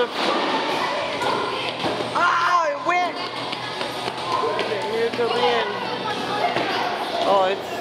Joseph. Ah, oh, it went! Here till the end. Oh, it's